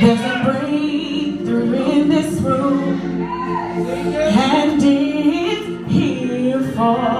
There's a breakthrough in this room, and it's here for.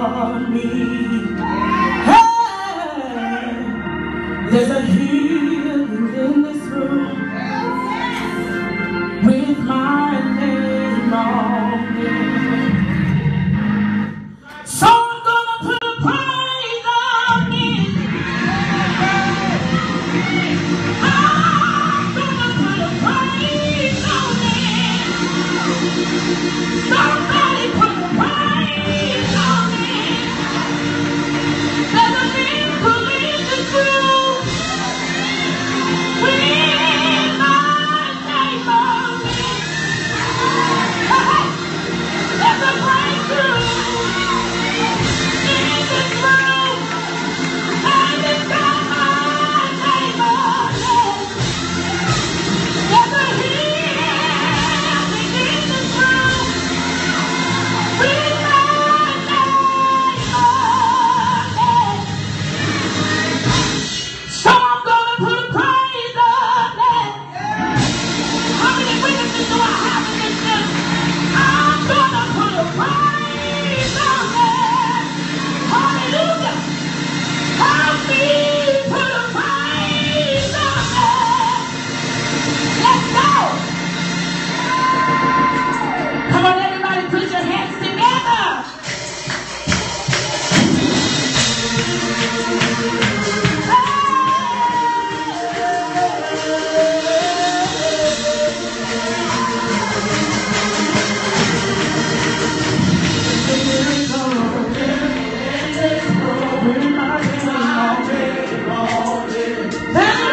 Thou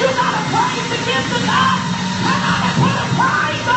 You gotta praise to give to God. And I put a price